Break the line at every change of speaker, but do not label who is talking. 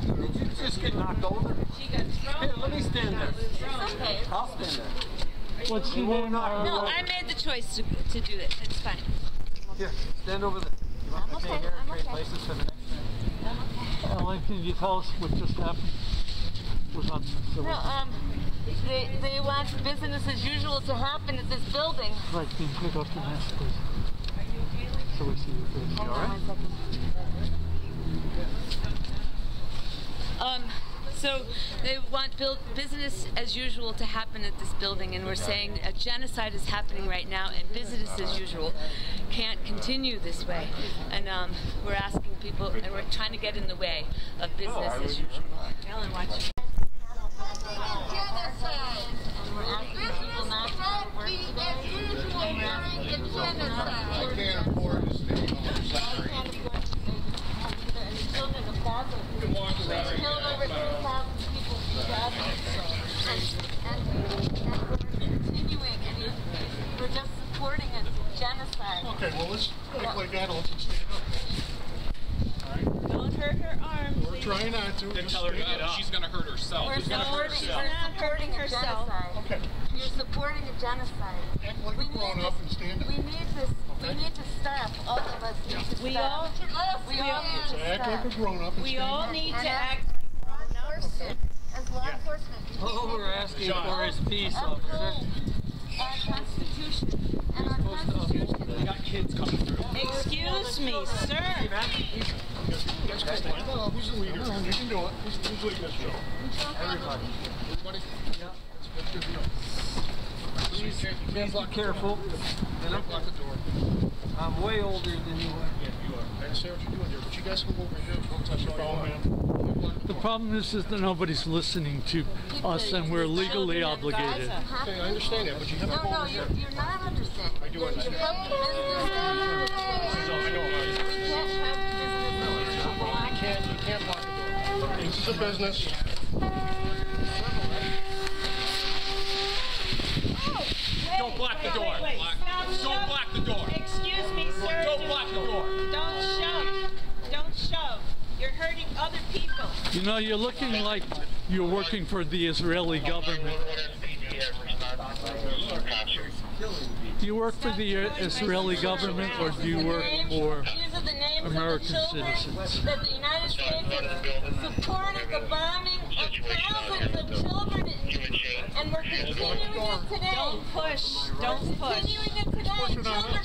Did you just get knocked over?
She got thrown. Let me
stand there.
Okay.
I'll stand there.
What's she
won't
No, I made the choice to, to do this. It's fine.
Here, stand over there. You want
I'm
to
okay.
Here
okay.
places for the next time? I'm okay.
Ellen, can you tell us what just happened? Was on so
no, um, they, they want business as usual to happen at this building.
Right, can you pick up the mask, please? So we see your face.
All right? Um, so they want build, business as usual to happen at this building, and we're saying a genocide is happening right now, and business as usual can't continue this way. And um, we're asking people, and we're trying to get in the way of business as usual. Ellen, watch. And we're asking people not to go to work today. And we're asking people not to
I can't afford to stay home, sorry.
Good morning, Killed over 2,000 people in Gaza. And, and, and we're continuing, and you- we're just supporting a genocide.
Okay, well, let's act like adults and stand up. Alright,
Don't hurt her arm,
we're trying not to.
Then
just
tell her to
stand
get
up.
up. She's gonna hurt herself.
We're
She's gonna hurt herself.
we're supporting a genocide.
Okay,
You're supporting a genocide.
act like
We
a grown
need
up
this-
and stand up.
We need this, we need to stop. All of us need to stop.
We all-
We all need to
act like a grown up and
We
stand
all
up.
need to
as
act
law enforcement, as law enforcement. we
All
need
we're asking
John.
for is peace,
uphold
officer.
Our constitution. And our constitution.
We got kids coming through.
Excuse me, sir.
Yes, guys, stand up. Who's the leader? You can do it. Who's, who's leading this show?
Everybody.
Everybody?
Yeah.
That's good deal.
Please, please be careful. You
Don't block the door.
I'm way older than you are.
Yeah, you are. I understand what you're doing there, but you guys can go over here. Don't touch your phone, man. Don't block
The
door.
Problem is, is that nobody's listening to us and we're legally
Children in
obligated.
Gaza.
Okay, I understand that, but you have to
No,
go
no,
over
you're,
here.
you're not understanding.
I do
You
understand.
have business.
I know.
You can't have business.
You can't, you can't block the door. This is a business.
Oh, Don't block the door.
Wait, wait,
Don't block the door.
Excuse me, sir.
Don't block the door.
Don't shove. Don't shove. You're hurting other people.
You know, you're looking like you're working for the Israeli government. Do you work for the Israeli government or do you work for
These are the names
American
of the children
citizens?
that the United States has supported the bombing of thousands of children, and we're continuing it today.
Don't push. Don't push.
Continuing it today. Children